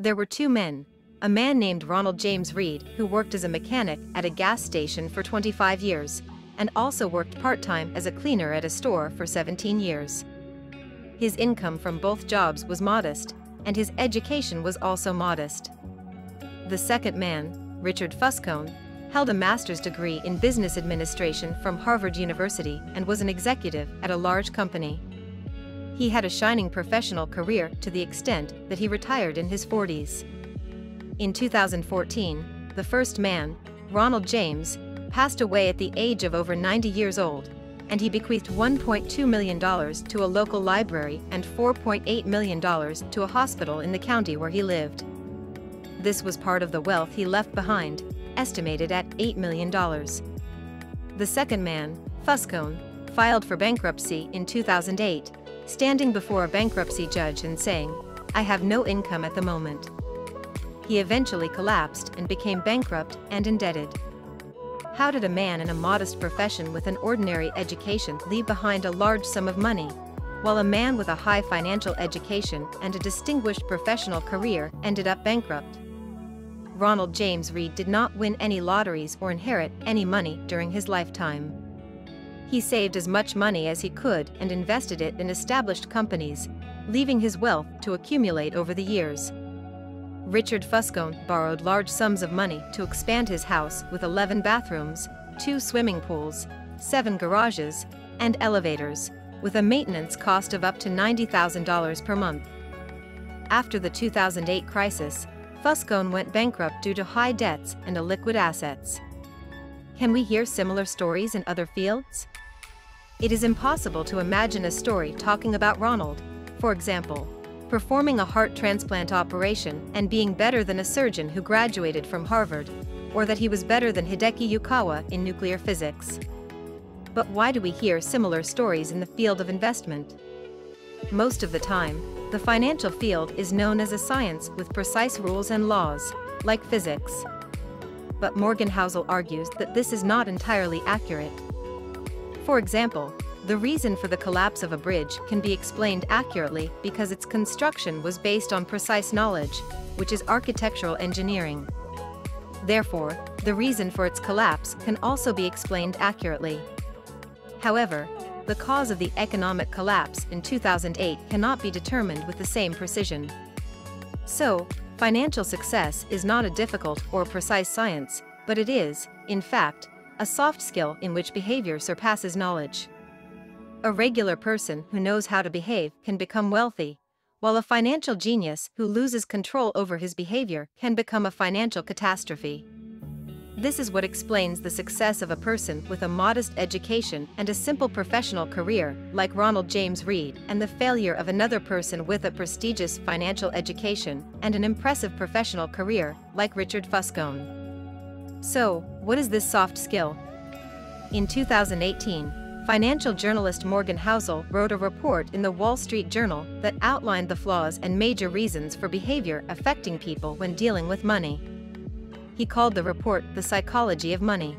There were two men. A man named Ronald James Read, who worked as a mechanic at a gas station for 25 years, and also worked part-time as a cleaner at a store for 17 years. His income from both jobs was modest, and his education was also modest. The second man, Richard Fuscone, held a master's degree in business administration from Harvard University and was an executive at a large company. He had a shining professional career to the extent that he retired in his 40s. In 2014, the first man, Ronald James, passed away at the age of over 90 years old, and he bequeathed $1.2 million to a local library and $4.8 million to a hospital in the county where he lived. This was part of the wealth he left behind, estimated at $8 million. The second man, Fuscone, filed for bankruptcy in 2008, standing before a bankruptcy judge and saying, I have no income at the moment. He eventually collapsed and became bankrupt and indebted. How did a man in a modest profession with an ordinary education leave behind a large sum of money, while a man with a high financial education and a distinguished professional career ended up bankrupt? Ronald James Read did not win any lotteries or inherit any money during his lifetime. He saved as much money as he could and invested it in established companies, leaving his wealth to accumulate over the years. Richard Fuscone borrowed large sums of money to expand his house with 11 bathrooms, two swimming pools, seven garages, and elevators, with a maintenance cost of up to $90,000 per month. After the 2008 crisis, Fuscone went bankrupt due to high debts and illiquid assets. Can we hear similar stories in other fields? It is impossible to imagine a story talking about Ronald, for example, performing a heart transplant operation and being better than a surgeon who graduated from Harvard, or that he was better than Hideki Yukawa in nuclear physics. But why do we hear similar stories in the field of investment? Most of the time, the financial field is known as a science with precise rules and laws, like physics. But Morgan Housel argues that this is not entirely accurate. For example, the reason for the collapse of a bridge can be explained accurately because its construction was based on precise knowledge, which is architectural engineering. Therefore, the reason for its collapse can also be explained accurately. However, the cause of the economic collapse in 2008 cannot be determined with the same precision. So, financial success is not a difficult or precise science, but it is, in fact, a soft skill in which behavior surpasses knowledge. A regular person who knows how to behave can become wealthy, while a financial genius who loses control over his behavior can become a financial catastrophe. This is what explains the success of a person with a modest education and a simple professional career, like Ronald James Read, and the failure of another person with a prestigious financial education and an impressive professional career, like Richard Fuscone. So, what is this soft skill? In 2018, Financial journalist Morgan Housel wrote a report in the Wall Street Journal that outlined the flaws and major reasons for behavior affecting people when dealing with money. He called the report The Psychology of Money.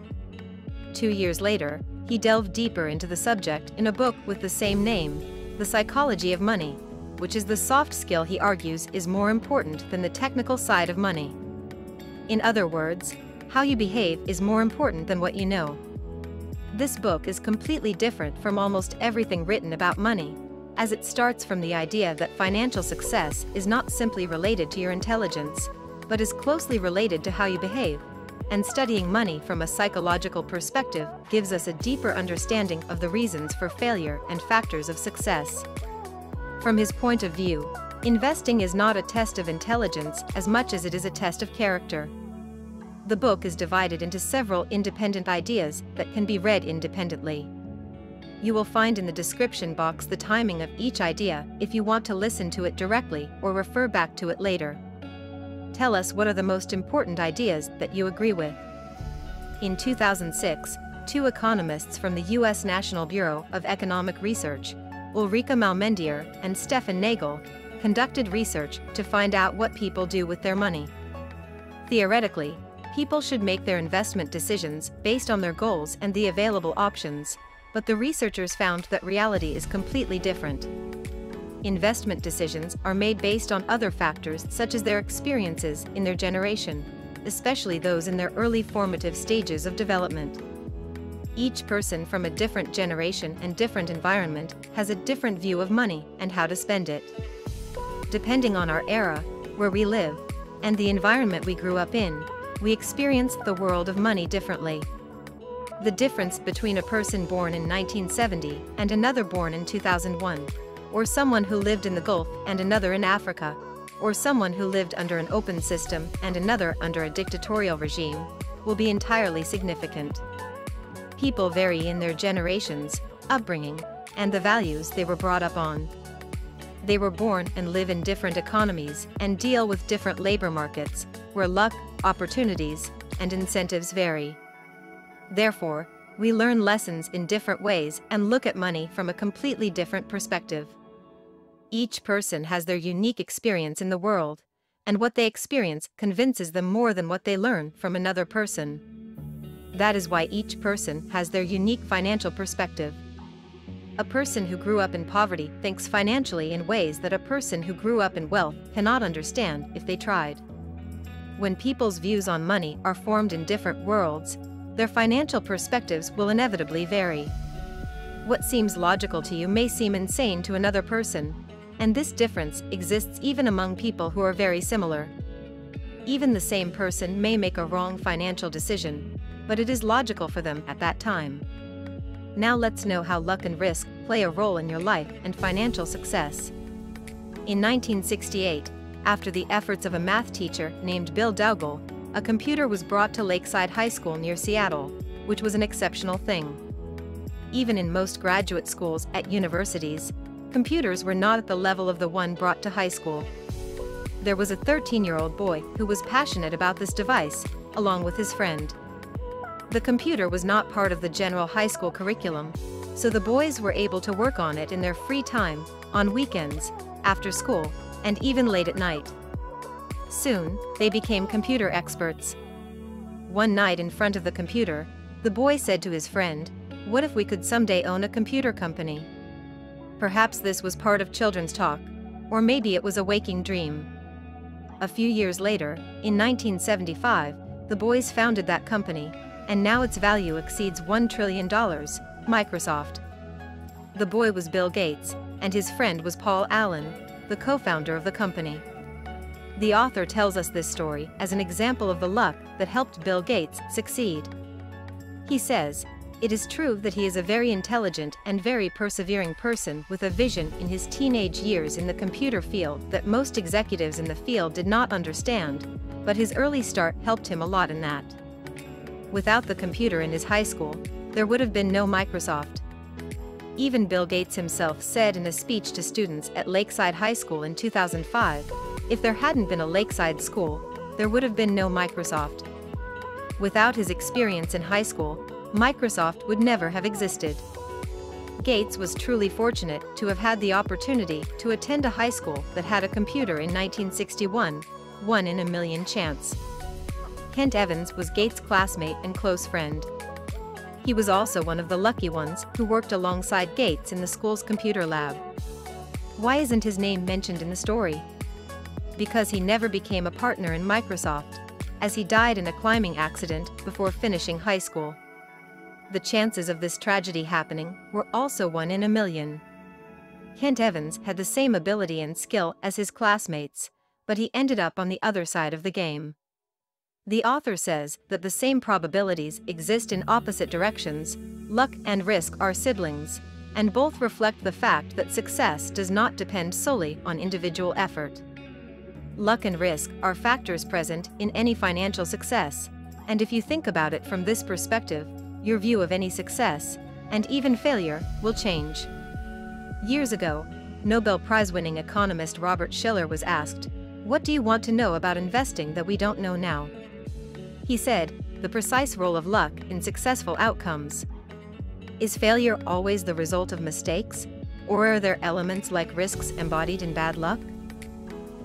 Two years later, he delved deeper into the subject in a book with the same name, The Psychology of Money, which is the soft skill he argues is more important than the technical side of money. In other words, how you behave is more important than what you know. This book is completely different from almost everything written about money, as it starts from the idea that financial success is not simply related to your intelligence, but is closely related to how you behave. And studying money from a psychological perspective gives us a deeper understanding of the reasons for failure and factors of success. From his point of view, investing is not a test of intelligence as much as it is a test of character. The book is divided into several independent ideas that can be read independently. You will find in the description box the timing of each idea if you want to listen to it directly or refer back to it later. Tell us what are the most important ideas that you agree with. In 2006, two economists from the U.S. National Bureau of Economic Research, Ulrike Malmendier and Stefan Nagel, conducted research to find out what people do with their money. Theoretically, people should make their investment decisions based on their goals and the available options, but the researchers found that reality is completely different. investment decisions are made based on other factors such as their experiences in their generation, especially those in their early formative stages of development. Each person from a different generation and different environment has a different view of money and how to spend it. Depending on our era, where we live, and the environment we grew up in, we experience the world of money differently. The difference between a person born in 1970 and another born in 2001, or someone who lived in the Gulf and another in Africa, or someone who lived under an open system and another under a dictatorial regime, will be entirely significant. People vary in their generations, upbringing, and the values they were brought up on. They were born and live in different economies and deal with different labor markets, where luck, opportunities, and incentives vary. Therefore, we learn lessons in different ways and look at money from a completely different perspective. Each person has their unique experience in the world, and what they experience convinces them more than what they learn from another person. That is why each person has their unique financial perspective. A person who grew up in poverty thinks financially in ways that a person who grew up in wealth cannot understand if they tried. When people's views on money are formed in different worlds, their financial perspectives will inevitably vary. What seems logical to you may seem insane to another person, and this difference exists even among people who are very similar. Even the same person may make a wrong financial decision, but it is logical for them at that time. Now let's know how luck and risk play a role in your life and financial success. In 1968, after the efforts of a math teacher named Bill Dougall, a computer was brought to Lakeside High School near Seattle, which was an exceptional thing. Even in most graduate schools at universities, computers were not at the level of the one brought to high school. There was a 13-year-old boy who was passionate about this device, along with his friend. The computer was not part of the general high school curriculum, so the boys were able to work on it in their free time, on weekends, after school, and even late at night. Soon, they became computer experts. One night in front of the computer, the boy said to his friend, What if we could someday own a computer company? Perhaps this was part of children's talk, or maybe it was a waking dream. A few years later, in 1975, the boys founded that company, and now its value exceeds $1 trillion, Microsoft. The boy was Bill Gates, and his friend was Paul Allen, the co-founder of the company. The author tells us this story as an example of the luck that helped Bill Gates succeed. He says, it is true that he is a very intelligent and very persevering person with a vision in his teenage years in the computer field that most executives in the field did not understand, but his early start helped him a lot in that. Without the computer in his high school, there would have been no Microsoft. Even Bill Gates himself said in a speech to students at Lakeside High School in 2005, if there hadn't been a Lakeside school, there would have been no Microsoft. Without his experience in high school, Microsoft would never have existed. Gates was truly fortunate to have had the opportunity to attend a high school that had a computer in 1961, one in a million chance. Kent Evans was Gates' classmate and close friend. He was also one of the lucky ones who worked alongside Gates in the school's computer lab. Why isn't his name mentioned in the story? Because he never became a partner in Microsoft, as he died in a climbing accident before finishing high school. The chances of this tragedy happening were also one in a million. Kent Evans had the same ability and skill as his classmates, but he ended up on the other side of the game. The author says that the same probabilities exist in opposite directions, luck and risk are siblings, and both reflect the fact that success does not depend solely on individual effort. Luck and risk are factors present in any financial success, and if you think about it from this perspective, your view of any success, and even failure, will change. Years ago, Nobel Prize-winning economist Robert Shiller was asked, What do you want to know about investing that we don't know now? He said, the precise role of luck in successful outcomes. Is failure always the result of mistakes? Or are there elements like risks embodied in bad luck?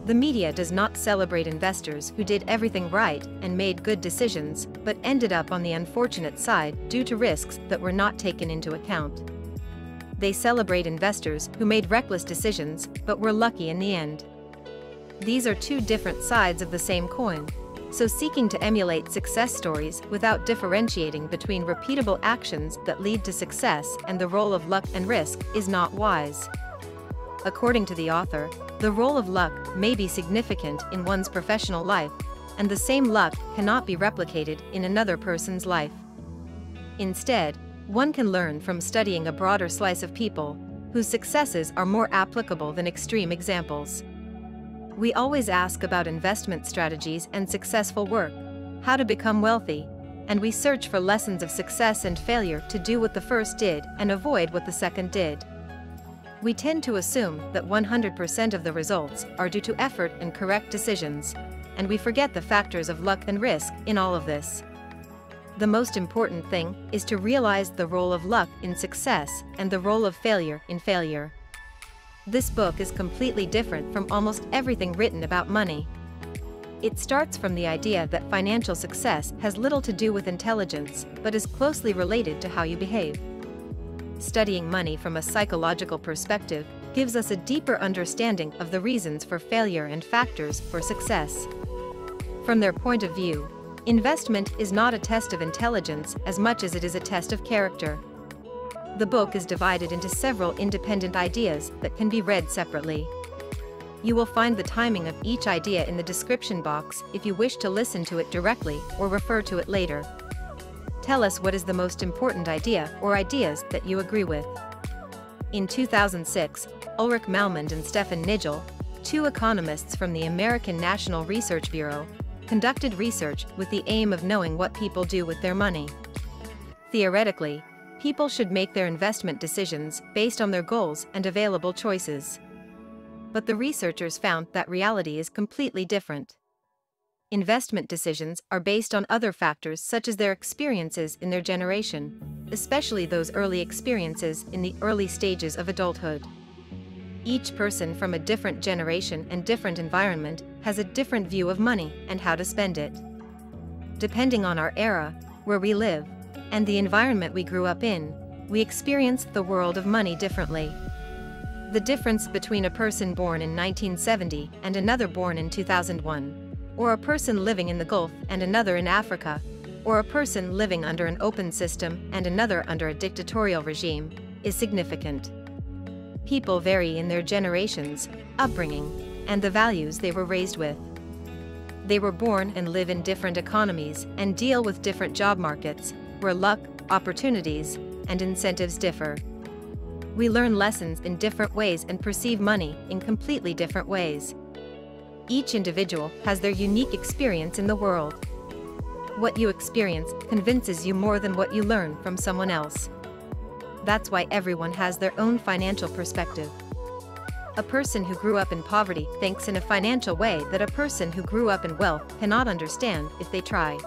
The media does not celebrate investors who did everything right and made good decisions, but ended up on the unfortunate side due to risks that were not taken into account. They celebrate investors who made reckless decisions but were lucky in the end. These are two different sides of the same coin. So seeking to emulate success stories without differentiating between repeatable actions that lead to success and the role of luck and risk is not wise. According to the author, the role of luck may be significant in one's professional life, and the same luck cannot be replicated in another person's life. Instead, one can learn from studying a broader slice of people, whose successes are more applicable than extreme examples. We always ask about investment strategies and successful work, how to become wealthy, and we search for lessons of success and failure to do what the first did and avoid what the second did. We tend to assume that 100% of the results are due to effort and correct decisions, and we forget the factors of luck and risk in all of this. The most important thing is to realize the role of luck in success and the role of failure in failure. This book is completely different from almost everything written about money. It starts from the idea that financial success has little to do with intelligence, but is closely related to how you behave. Studying money from a psychological perspective gives us a deeper understanding of the reasons for failure and factors for success. From their point of view, Investment is not a test of intelligence as much as it is a test of character. The book is divided into several independent ideas that can be read separately. You will find the timing of each idea in the description box if you wish to listen to it directly or refer to it later. Tell us what is the most important idea or ideas that you agree with. In 2006, Ulrich Malmund and Stefan Nigel, two economists from the American National Research Bureau, conducted research with the aim of knowing what people do with their money. Theoretically, people should make their investment decisions based on their goals and available choices. But the researchers found that reality is completely different. Investment decisions are based on other factors such as their experiences in their generation, especially those early experiences in the early stages of adulthood. Each person from a different generation and different environment has a different view of money and how to spend it. Depending on our era, where we live, and the environment we grew up in, we experience the world of money differently. The difference between a person born in 1970 and another born in 2001, or a person living in the Gulf and another in Africa, or a person living under an open system and another under a dictatorial regime, is significant. People vary in their generations, upbringing, and the values they were raised with. They were born and live in different economies and deal with different job markets, where luck, opportunities, and incentives differ. We learn lessons in different ways and perceive money in completely different ways. Each individual has their unique experience in the world. What you experience convinces you more than what you learn from someone else. That's why everyone has their own financial perspective. A person who grew up in poverty thinks in a financial way that a person who grew up in wealth cannot understand if they try.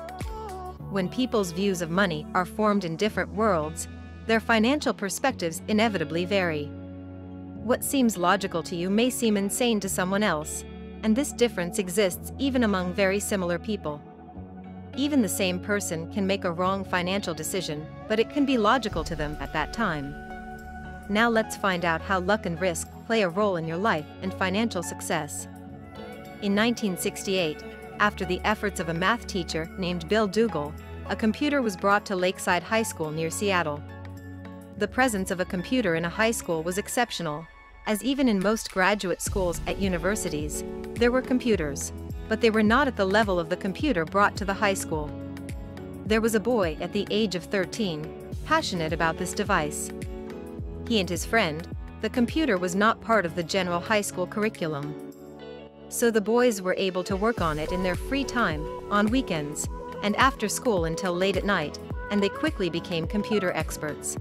When people's views of money are formed in different worlds, their financial perspectives inevitably vary. What seems logical to you may seem insane to someone else, and this difference exists even among very similar people. Even the same person can make a wrong financial decision, but it can be logical to them at that time. Now let's find out how luck and risk play a role in your life and financial success. In 1968, after the efforts of a math teacher named Bill Dougall, a computer was brought to Lakeside High School near Seattle. The presence of a computer in a high school was exceptional, as even in most graduate schools at universities, there were computers but they were not at the level of the computer brought to the high school. There was a boy at the age of 13, passionate about this device. He and his friend, the computer was not part of the general high school curriculum. So the boys were able to work on it in their free time, on weekends, and after school until late at night, and they quickly became computer experts.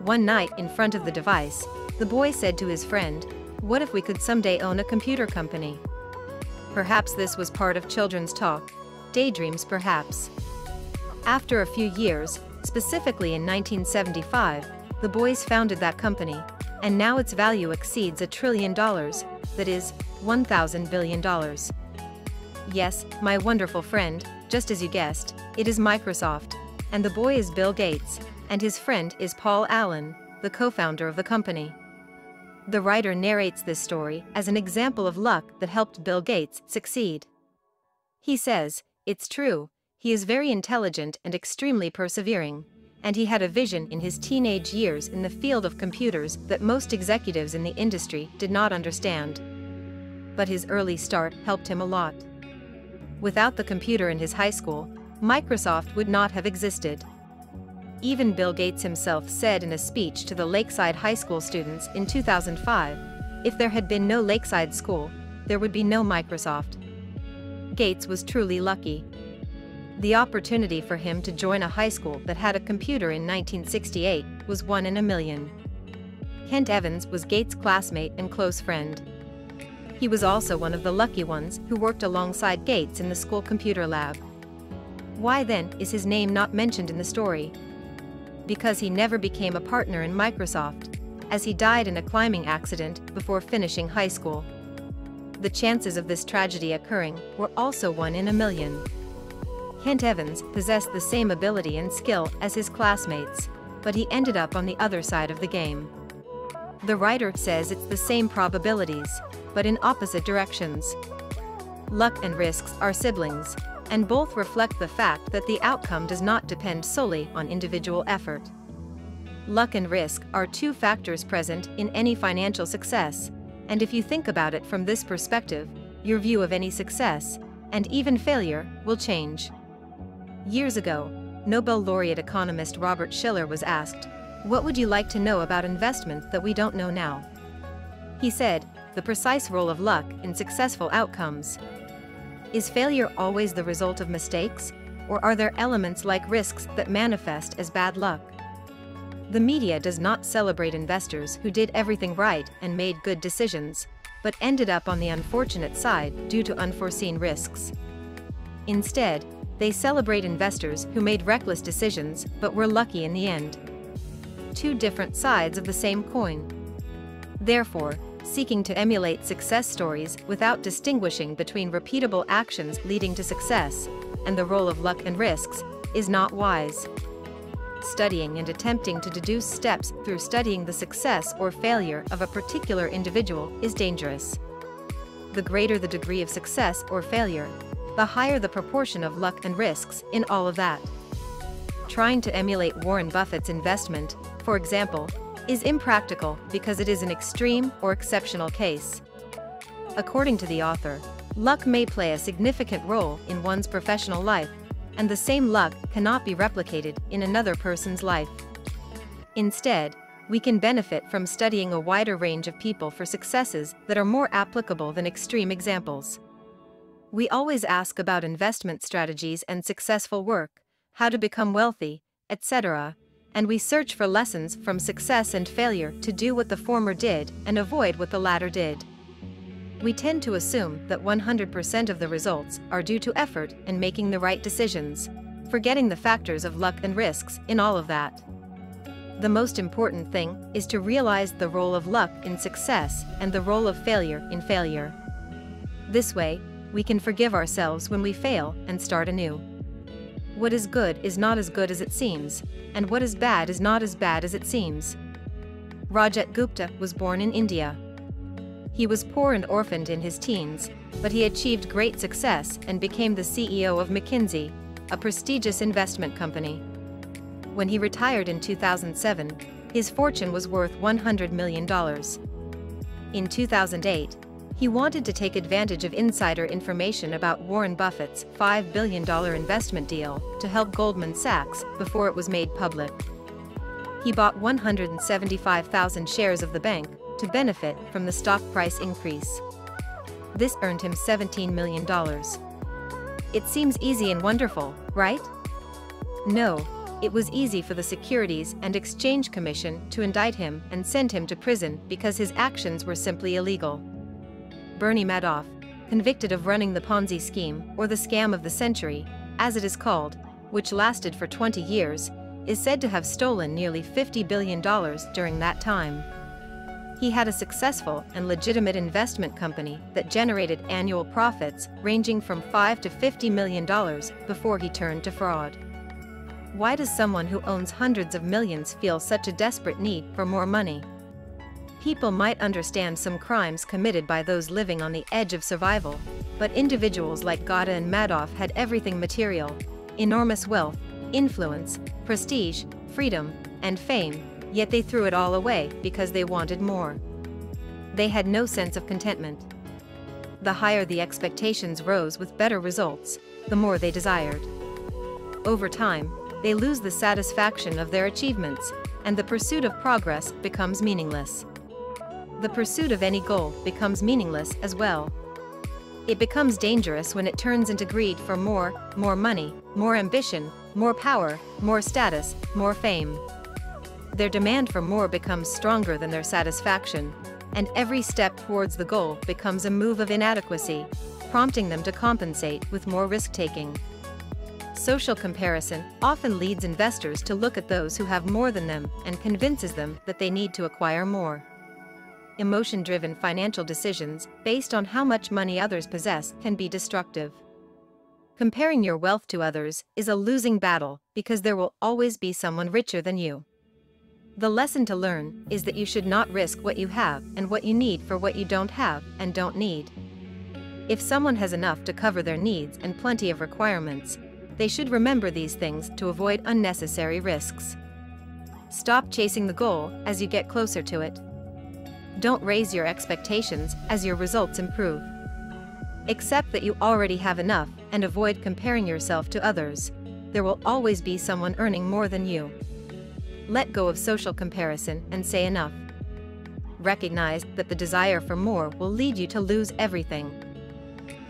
One night in front of the device, the boy said to his friend, What if we could someday own a computer company? Perhaps this was part of children's talk. Daydreams perhaps. After a few years, specifically in 1975, the boys founded that company, and now its value exceeds a trillion dollars, that is, $1,000 billion. Yes, my wonderful friend, just as you guessed, it is Microsoft, and the boy is Bill Gates, and his friend is Paul Allen, the co-founder of the company. The writer narrates this story as an example of luck that helped Bill Gates succeed. He says, It's true, he is very intelligent and extremely persevering, and he had a vision in his teenage years in the field of computers that most executives in the industry did not understand. But his early start helped him a lot. Without the computer in his high school, Microsoft would not have existed. Even Bill Gates himself said in a speech to the Lakeside High School students in 2005, if there had been no Lakeside School, there would be no Microsoft. Gates was truly lucky. The opportunity for him to join a high school that had a computer in 1968 was one in a million. Kent Evans was Gates' classmate and close friend. He was also one of the lucky ones who worked alongside Gates in the school computer lab. Why then is his name not mentioned in the story? because he never became a partner in Microsoft, as he died in a climbing accident before finishing high school. The chances of this tragedy occurring were also one in a million. Kent Evans possessed the same ability and skill as his classmates, but he ended up on the other side of the game. The writer says it's the same probabilities, but in opposite directions. Luck and risks are siblings, and both reflect the fact that the outcome does not depend solely on individual effort. Luck and risk are two factors present in any financial success, and if you think about it from this perspective, your view of any success, and even failure, will change. Years ago, Nobel laureate economist Robert Shiller was asked, What would you like to know about investment that we don't know now? He said, the precise role of luck in successful outcomes. Is failure always the result of mistakes, or are there elements like risks that manifest as bad luck? The media does not celebrate investors who did everything right and made good decisions, but ended up on the unfortunate side due to unforeseen risks. Instead, they celebrate investors who made reckless decisions but were lucky in the end. Two different sides of the same coin. Therefore, seeking to emulate success stories without distinguishing between repeatable actions leading to success and the role of luck and risks is not wise. Studying and attempting to deduce steps through studying the success or failure of a particular individual is dangerous. The greater the degree of success or failure, the higher the proportion of luck and risks in all of that. Trying to emulate Warren Buffett's investment, for example, is impractical because it is an extreme or exceptional case. According to the author, luck may play a significant role in one's professional life, and the same luck cannot be replicated in another person's life. Instead, we can benefit from studying a wider range of people for successes that are more applicable than extreme examples. We always ask about investment strategies and successful work, how to become wealthy, etc., and we search for lessons from success and failure to do what the former did and avoid what the latter did. We tend to assume that 100% of the results are due to effort and making the right decisions, forgetting the factors of luck and risks in all of that. The most important thing is to realize the role of luck in success and the role of failure in failure. This way, we can forgive ourselves when we fail and start anew. What is good is not as good as it seems, and what is bad is not as bad as it seems. Rajat Gupta was born in India. He was poor and orphaned in his teens, but he achieved great success and became the CEO of McKinsey, a prestigious investment company. When he retired in 2007, his fortune was worth $100 million. In 2008, he wanted to take advantage of insider information about Warren Buffett's $5 billion investment deal to help Goldman Sachs before it was made public. He bought 175,000 shares of the bank to benefit from the stock price increase. This earned him $17 million. It seems easy and wonderful, right? No, it was easy for the Securities and Exchange Commission to indict him and send him to prison because his actions were simply illegal. Bernie Madoff, convicted of running the Ponzi scheme, or the scam of the century, as it is called, which lasted for 20 years, is said to have stolen nearly $50 billion during that time. He had a successful and legitimate investment company that generated annual profits ranging from 5 to $50 million before he turned to fraud. Why does someone who owns hundreds of millions feel such a desperate need for more money? People might understand some crimes committed by those living on the edge of survival, but individuals like Gada and Madoff had everything material, enormous wealth, influence, prestige, freedom, and fame, yet they threw it all away because they wanted more. They had no sense of contentment. The higher the expectations rose with better results, the more they desired. Over time, they lose the satisfaction of their achievements, and the pursuit of progress becomes meaningless. The pursuit of any goal becomes meaningless as well. It becomes dangerous when it turns into greed for more, more money, more ambition, more power, more status, more fame. Their demand for more becomes stronger than their satisfaction, and every step towards the goal becomes a move of inadequacy, prompting them to compensate with more risk-taking. Social comparison often leads investors to look at those who have more than them and convinces them that they need to acquire more. Emotion-driven financial decisions based on how much money others possess can be destructive. Comparing your wealth to others is a losing battle because there will always be someone richer than you. The lesson to learn is that you should not risk what you have and what you need for what you don't have and don't need. If someone has enough to cover their needs and plenty of requirements, they should remember these things to avoid unnecessary risks. Stop chasing the goal as you get closer to it. Don't raise your expectations as your results improve. Accept that you already have enough and avoid comparing yourself to others. There will always be someone earning more than you. Let go of social comparison and say enough. Recognize that the desire for more will lead you to lose everything.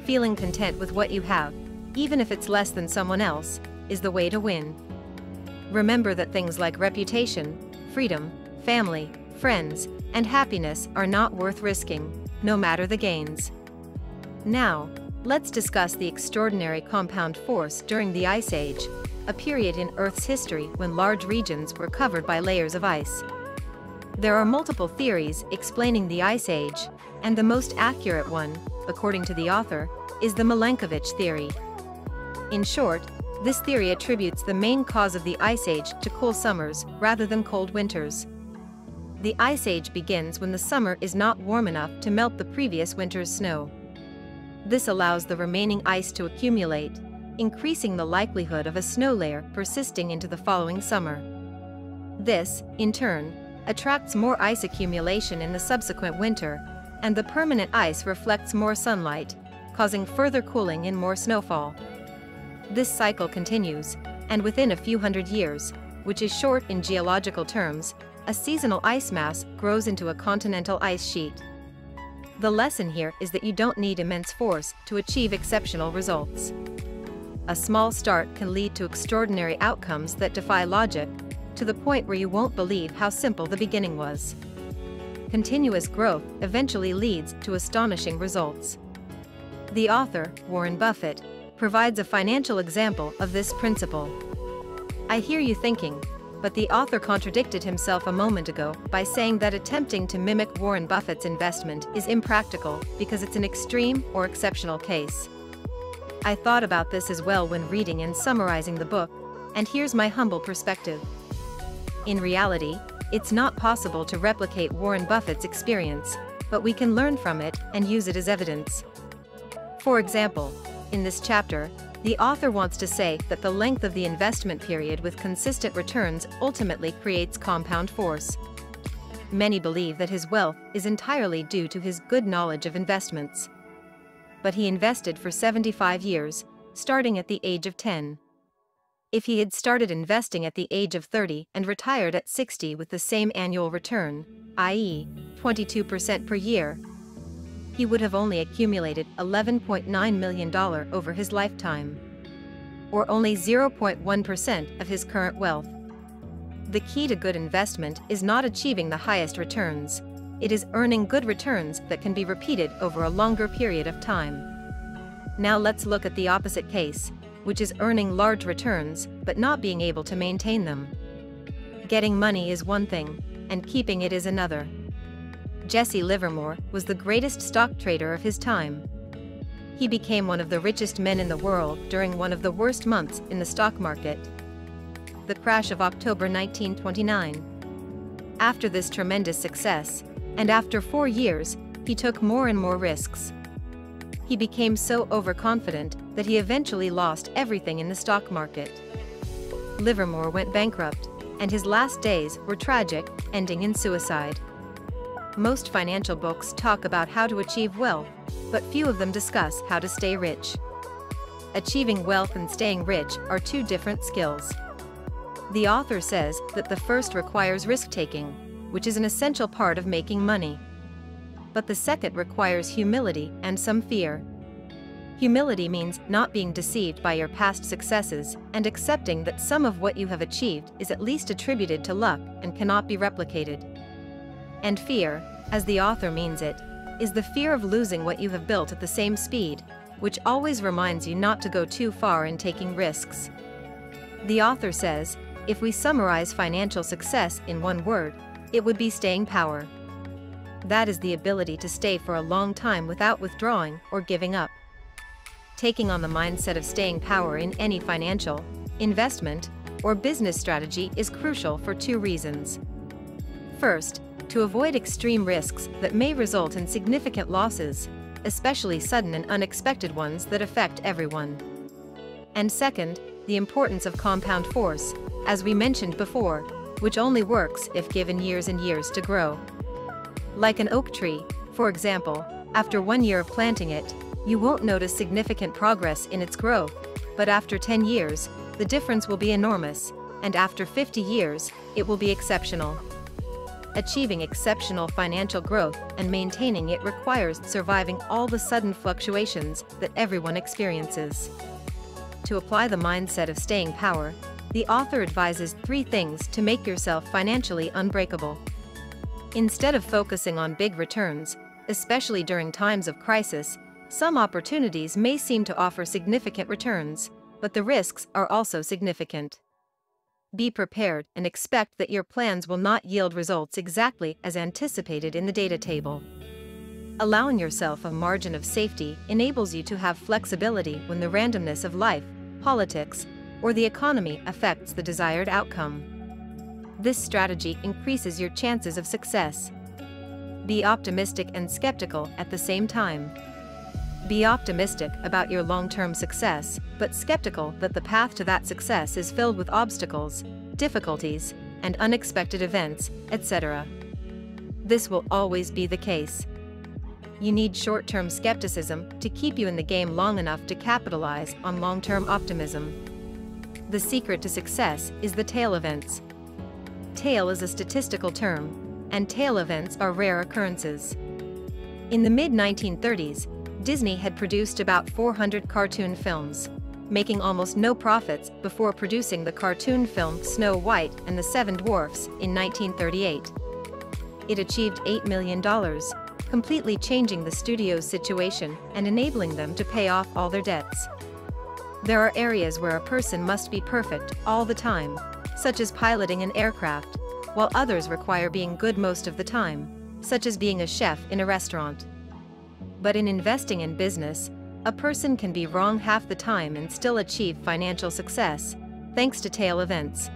Feeling content with what you have, even if it's less than someone else, is the way to win. Remember that things like reputation, freedom, family, friends, and happiness are not worth risking, no matter the gains. Now, let's discuss the extraordinary compound force during the Ice Age, a period in Earth's history when large regions were covered by layers of ice. There are multiple theories explaining the Ice Age, and the most accurate one, according to the author, is the Milankovitch theory. In short, this theory attributes the main cause of the Ice Age to cool summers rather than cold winters. The Ice Age begins when the summer is not warm enough to melt the previous winter's snow. This allows the remaining ice to accumulate, increasing the likelihood of a snow layer persisting into the following summer. This, in turn, attracts more ice accumulation in the subsequent winter, and the permanent ice reflects more sunlight, causing further cooling and more snowfall. This cycle continues, and within a few hundred years, which is short in geological terms, a seasonal ice mass grows into a continental ice sheet. The lesson here is that you don't need immense force to achieve exceptional results. A small start can lead to extraordinary outcomes that defy logic, to the point where you won't believe how simple the beginning was. Continuous growth eventually leads to astonishing results. The author, Warren Buffett, provides a financial example of this principle. I hear you thinking, but the author contradicted himself a moment ago by saying that attempting to mimic Warren Buffett's investment is impractical because it's an extreme or exceptional case. I thought about this as well when reading and summarizing the book, and here's my humble perspective. In reality, it's not possible to replicate Warren Buffett's experience, but we can learn from it and use it as evidence. For example, in this chapter, the author wants to say that the length of the investment period with consistent returns ultimately creates compound force. Many believe that his wealth is entirely due to his good knowledge of investments. But he invested for 75 years, starting at the age of 10. If he had started investing at the age of 30 and retired at 60 with the same annual return, i.e., 22% per year, he would have only accumulated $11.9 million over his lifetime, or only 0.1% of his current wealth. The key to good investment is not achieving the highest returns, it is earning good returns that can be repeated over a longer period of time. Now let's look at the opposite case, which is earning large returns but not being able to maintain them. Getting money is one thing, and keeping it is another. Jesse Livermore was the greatest stock trader of his time. He became one of the richest men in the world during one of the worst months in the stock market. the crash of October 1929. After this tremendous success, and after four years, he took more and more risks. He became so overconfident that he eventually lost everything in the stock market. Livermore went bankrupt, and his last days were tragic, ending in suicide. Most financial books talk about how to achieve wealth, but few of them discuss how to stay rich. Achieving wealth and staying rich are two different skills. The author says that the first requires risk-taking, which is an essential part of making money. But the second requires humility and some fear. Humility means not being deceived by your past successes and accepting that some of what you have achieved is at least attributed to luck and cannot be replicated. And fear, as the author means it, is the fear of losing what you have built at the same speed, which always reminds you not to go too far in taking risks. The author says, if we summarize financial success in one word, it would be staying power. That is the ability to stay for a long time without withdrawing or giving up. Taking on the mindset of staying power in any financial, investment, or business strategy is crucial for two reasons. First, to avoid extreme risks that may result in significant losses, especially sudden and unexpected ones that affect everyone. And second, the importance of compound force, as we mentioned before, which only works if given years and years to grow. Like an oak tree, for example, after one year of planting it, you won't notice significant progress in its growth, but after 10 years, the difference will be enormous, and after 50 years, it will be exceptional. Achieving exceptional financial growth and maintaining it requires surviving all the sudden fluctuations that everyone experiences. To apply the mindset of staying power, the author advises three things to make yourself financially unbreakable. Instead of focusing on big returns, especially during times of crisis, some opportunities may seem to offer significant returns, but the risks are also significant. Be prepared and expect that your plans will not yield results exactly as anticipated in the data table. Allowing yourself a margin of safety enables you to have flexibility when the randomness of life, politics, or the economy affects the desired outcome. This strategy increases your chances of success. Be optimistic and skeptical at the same time. Be optimistic about your long-term success, but skeptical that the path to that success is filled with obstacles, difficulties, and unexpected events, etc. This will always be the case. You need short-term skepticism to keep you in the game long enough to capitalize on long-term optimism. The secret to success is the tail events. Tail is a statistical term, and tail events are rare occurrences. In the mid-1930s, Disney had produced about 400 cartoon films, making almost no profits before producing the cartoon film Snow White and the Seven Dwarfs in 1938. It achieved $8 million, completely changing the studio's situation and enabling them to pay off all their debts. There are areas where a person must be perfect all the time, such as piloting an aircraft, while others require being good most of the time, such as being a chef in a restaurant. But in investing in business, a person can be wrong half the time and still achieve financial success, thanks to tail events.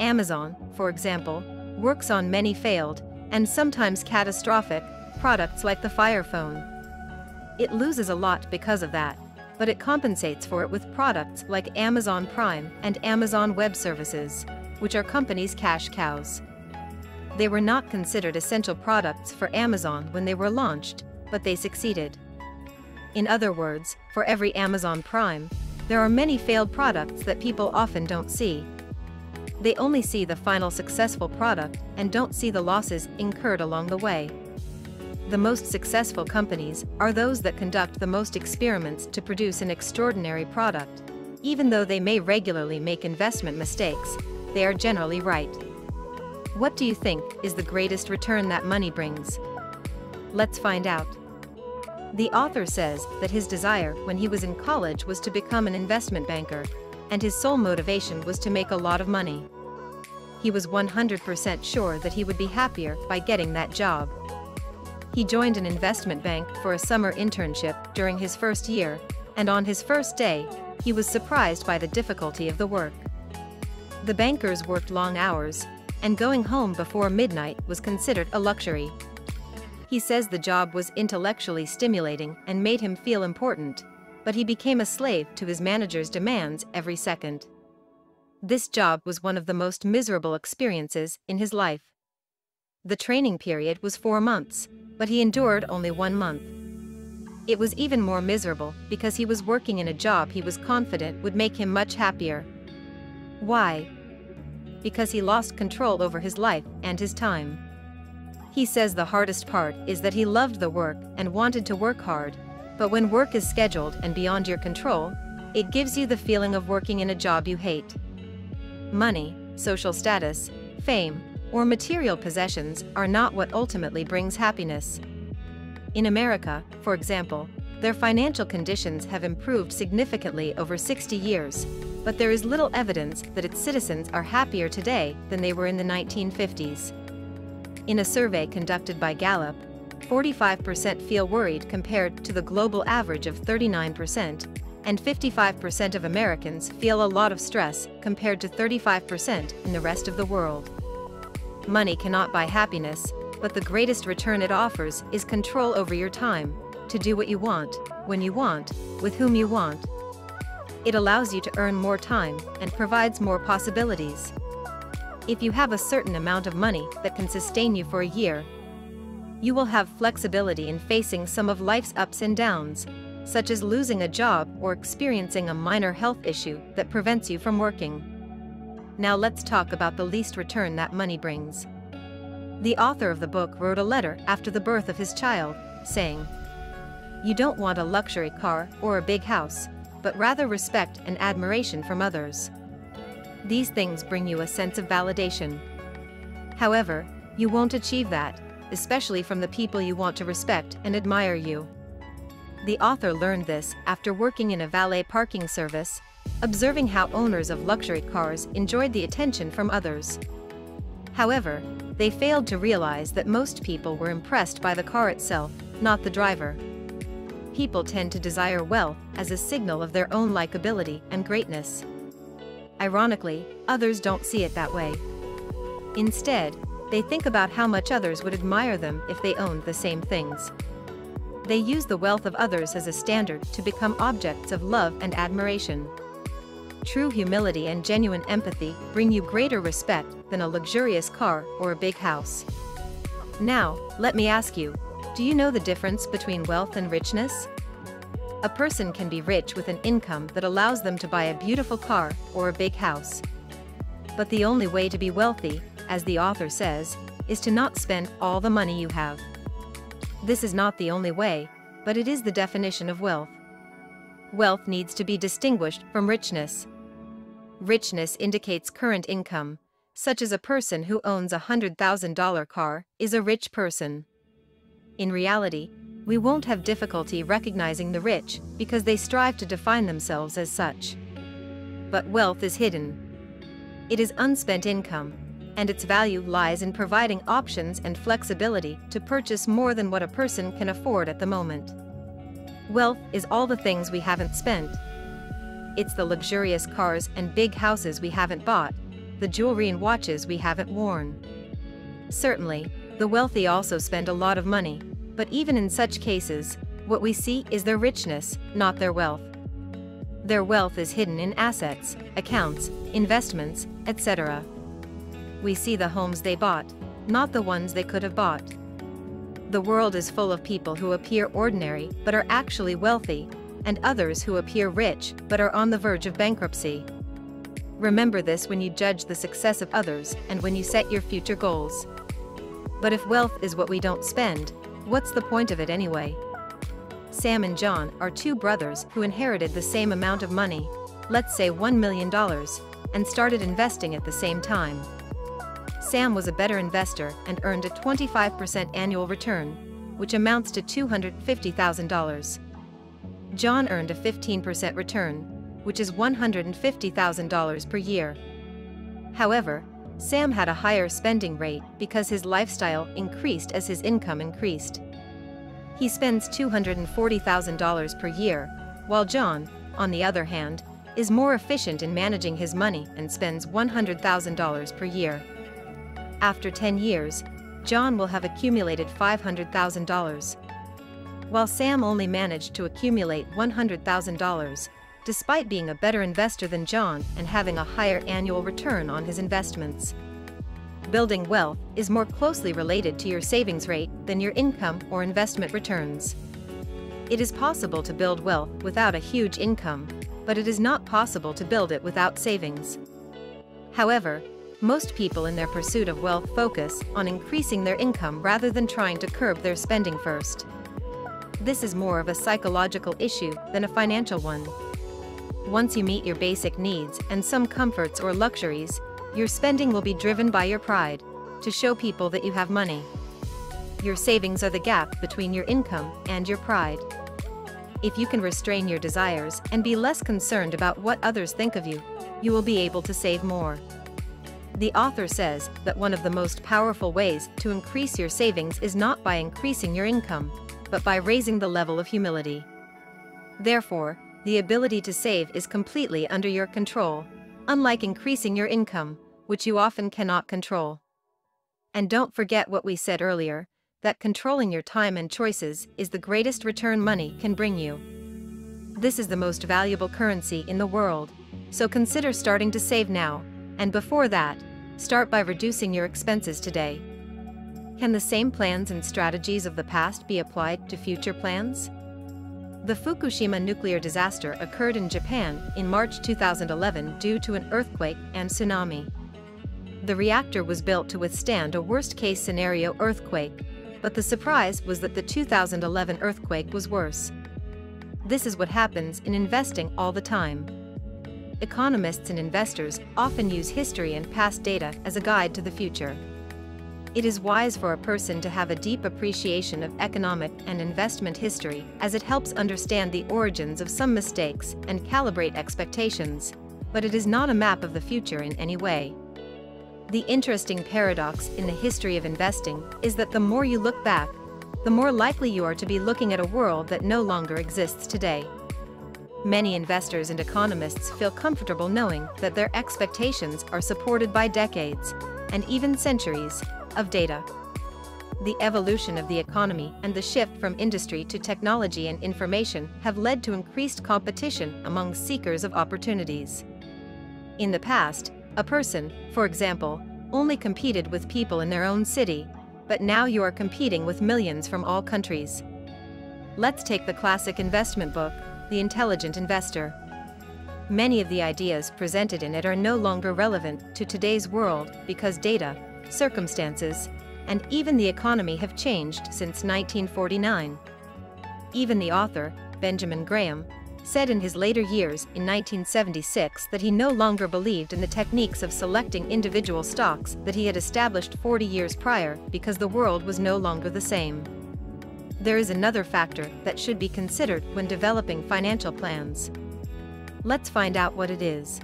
Amazon, for example, works on many failed, and sometimes catastrophic, products like the Fire Phone. It loses a lot because of that but it compensates for it with products like Amazon Prime and Amazon Web Services, which are companies' cash cows. They were not considered essential products for Amazon when they were launched, but they succeeded. In other words, for every Amazon Prime, there are many failed products that people often don't see. They only see the final successful product and don't see the losses incurred along the way. The most successful companies are those that conduct the most experiments to produce an extraordinary product. Even though they may regularly make investment mistakes, they are generally right. What do you think is the greatest return that money brings? Let's find out. The author says that his desire when he was in college was to become an investment banker, and his sole motivation was to make a lot of money. He was 100% sure that he would be happier by getting that job. He joined an investment bank for a summer internship during his first year, and on his first day, he was surprised by the difficulty of the work. The bankers worked long hours, and going home before midnight was considered a luxury. He says the job was intellectually stimulating and made him feel important, but he became a slave to his manager's demands every second. This job was one of the most miserable experiences in his life. The training period was four months, but he endured only one month. It was even more miserable because he was working in a job he was confident would make him much happier. Why? Because he lost control over his life and his time. He says the hardest part is that he loved the work and wanted to work hard, but when work is scheduled and beyond your control, it gives you the feeling of working in a job you hate. Money, social status, fame, or material possessions are not what ultimately brings happiness. In America, for example, their financial conditions have improved significantly over 60 years, but there is little evidence that its citizens are happier today than they were in the 1950s. In a survey conducted by Gallup, 45% feel worried compared to the global average of 39%, and 55% of Americans feel a lot of stress compared to 35% in the rest of the world. Money cannot buy happiness, but the greatest return it offers is control over your time, to do what you want, when you want, with whom you want. It allows you to earn more time and provides more possibilities. If you have a certain amount of money that can sustain you for a year, you will have flexibility in facing some of life's ups and downs, such as losing a job or experiencing a minor health issue that prevents you from working. Now let's talk about the least return that money brings. The author of the book wrote a letter after the birth of his child, saying, You don't want a luxury car or a big house, but rather respect and admiration from others. These things bring you a sense of validation. However, you won't achieve that, especially from the people you want to respect and admire you. The author learned this after working in a valet parking service, observing how owners of luxury cars enjoyed the attention from others. However, they failed to realize that most people were impressed by the car itself, not the driver. People tend to desire wealth as a signal of their own likability and greatness. Ironically, others don't see it that way. Instead, they think about how much others would admire them if they owned the same things. They use the wealth of others as a standard to become objects of love and admiration. True humility and genuine empathy bring you greater respect than a luxurious car or a big house. Now, let me ask you, do you know the difference between wealth and richness? A person can be rich with an income that allows them to buy a beautiful car or a big house. But the only way to be wealthy, as the author says, is to not spend all the money you have. This is not the only way, but it is the definition of wealth. Wealth needs to be distinguished from richness. Richness indicates current income, such as a person who owns a $100,000 car is a rich person. In reality, we won't have difficulty recognizing the rich because they strive to define themselves as such. But wealth is hidden. It is unspent income, and its value lies in providing options and flexibility to purchase more than what a person can afford at the moment. Wealth is all the things we haven't spent. It's the luxurious cars and big houses we haven't bought, the jewelry and watches we haven't worn. Certainly, the wealthy also spend a lot of money, but even in such cases, what we see is their richness, not their wealth. Their wealth is hidden in assets, accounts, investments, etc. We see the homes they bought, not the ones they could have bought. The world is full of people who appear ordinary but are actually wealthy, and others who appear rich but are on the verge of bankruptcy. Remember this when you judge the success of others and when you set your future goals. But if wealth is what we don't spend, What's the point of it anyway? Sam and John are two brothers who inherited the same amount of money, let's say $1 million, and started investing at the same time. Sam was a better investor and earned a 25% annual return, which amounts to $250,000. John earned a 15% return, which is $150,000 per year. However, Sam had a higher spending rate because his lifestyle increased as his income increased. He spends $240,000 per year, while John, on the other hand, is more efficient in managing his money and spends $100,000 per year. After 10 years, John will have accumulated $500,000. While Sam only managed to accumulate $100,000, despite being a better investor than John and having a higher annual return on his investments. Building wealth is more closely related to your savings rate than your income or investment returns. It is possible to build wealth without a huge income, but it is not possible to build it without savings. However, most people in their pursuit of wealth focus on increasing their income rather than trying to curb their spending first. This is more of a psychological issue than a financial one. Once you meet your basic needs and some comforts or luxuries, your spending will be driven by your pride, to show people that you have money. Your savings are the gap between your income and your pride. If you can restrain your desires and be less concerned about what others think of you, you will be able to save more. The author says that one of the most powerful ways to increase your savings is not by increasing your income, but by raising the level of humility. Therefore, the ability to save is completely under your control, unlike increasing your income, which you often cannot control. And don't forget what we said earlier, that controlling your time and choices is the greatest return money can bring you. This is the most valuable currency in the world, so consider starting to save now, and before that, start by reducing your expenses today. Can the same plans and strategies of the past be applied to future plans? The Fukushima nuclear disaster occurred in Japan in March 2011 due to an earthquake and tsunami. The reactor was built to withstand a worst-case scenario earthquake, but the surprise was that the 2011 earthquake was worse. This is what happens in investing all the time. Economists and investors often use history and past data as a guide to the future. It is wise for a person to have a deep appreciation of economic and investment history as it helps understand the origins of some mistakes and calibrate expectations, but it is not a map of the future in any way. The interesting paradox in the history of investing is that the more you look back, the more likely you are to be looking at a world that no longer exists today. Many investors and economists feel comfortable knowing that their expectations are supported by decades, and even centuries, of data. The evolution of the economy and the shift from industry to technology and information have led to increased competition among seekers of opportunities. In the past, a person, for example, only competed with people in their own city, but now you are competing with millions from all countries. Let's take the classic investment book, The Intelligent Investor. Many of the ideas presented in it are no longer relevant to today's world because data, circumstances, and even the economy have changed since 1949. Even the author, Benjamin Graham, said in his later years in 1976 that he no longer believed in the techniques of selecting individual stocks that he had established 40 years prior because the world was no longer the same. There is another factor that should be considered when developing financial plans. Let's find out what it is.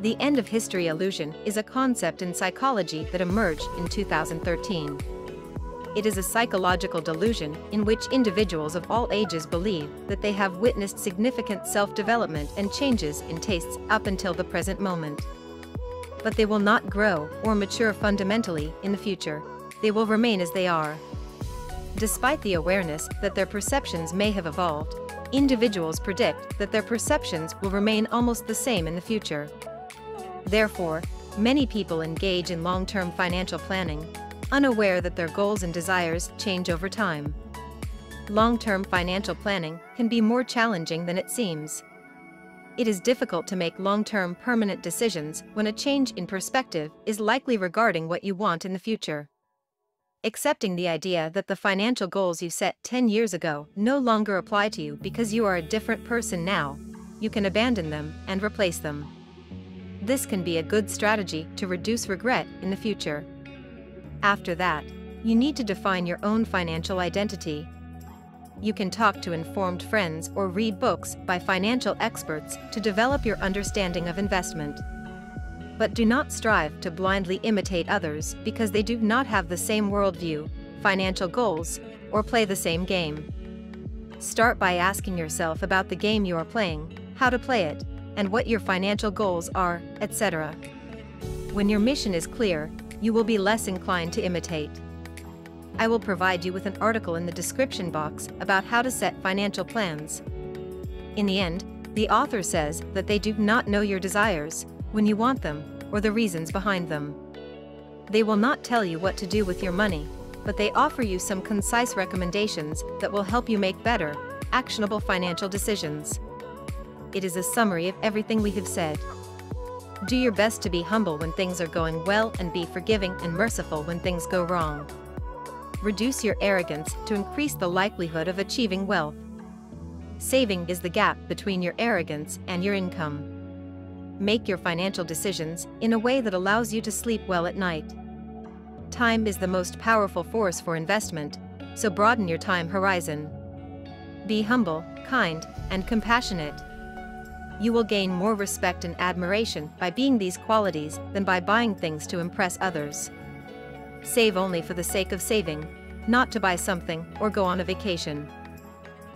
The end of history illusion is a concept in psychology that emerged in 2013. It is a psychological delusion in which individuals of all ages believe that they have witnessed significant self-development and changes in tastes up until the present moment. But they will not grow or mature fundamentally in the future. They will remain as they are. Despite the awareness that their perceptions may have evolved, individuals predict that their perceptions will remain almost the same in the future. Therefore, many people engage in long-term financial planning, unaware that their goals and desires change over time. Long-term financial planning can be more challenging than it seems. It is difficult to make long-term permanent decisions when a change in perspective is likely regarding what you want in the future. Accepting the idea that the financial goals you set 10 years ago no longer apply to you because you are a different person now, you can abandon them and replace them. This can be a good strategy to reduce regret in the future. After that, you need to define your own financial identity. You can talk to informed friends or read books by financial experts to develop your understanding of investment. But do not strive to blindly imitate others because they do not have the same worldview, financial goals, or play the same game. Start by asking yourself about the game you are playing, how to play it, and what your financial goals are, etc. When your mission is clear, you will be less inclined to imitate. I will provide you with an article in the description box about how to set financial plans. In the end, the author says that they do not know your desires, when you want them, or the reasons behind them. They will not tell you what to do with your money, but they offer you some concise recommendations that will help you make better, actionable financial decisions. It is a summary of everything we have said. Do your best to be humble when things are going well and be forgiving and merciful when things go wrong. Reduce your arrogance to increase the likelihood of achieving wealth. Saving is the gap between your arrogance and your income. Make your financial decisions in a way that allows you to sleep well at night. Time is the most powerful force for investment, so broaden your time horizon. Be humble, kind, and compassionate. You will gain more respect and admiration by being these qualities than by buying things to impress others. Save only for the sake of saving, not to buy something or go on a vacation.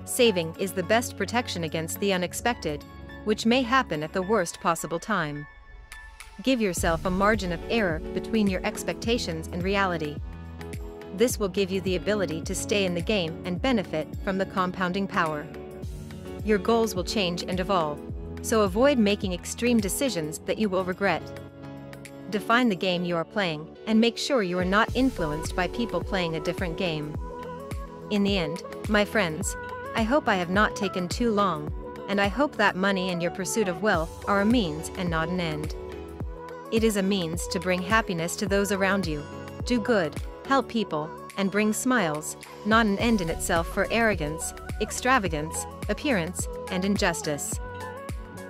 Saving is the best protection against the unexpected, which may happen at the worst possible time. Give yourself a margin of error between your expectations and reality. This will give you the ability to stay in the game and benefit from the compounding power. Your goals will change and evolve, so avoid making extreme decisions that you will regret. Define the game you are playing, and make sure you are not influenced by people playing a different game. In the end, my friends, I hope I have not taken too long, and I hope that money and your pursuit of wealth are a means and not an end. It is a means to bring happiness to those around you, do good, help people, and bring smiles, not an end in itself for arrogance, extravagance, appearance, and injustice.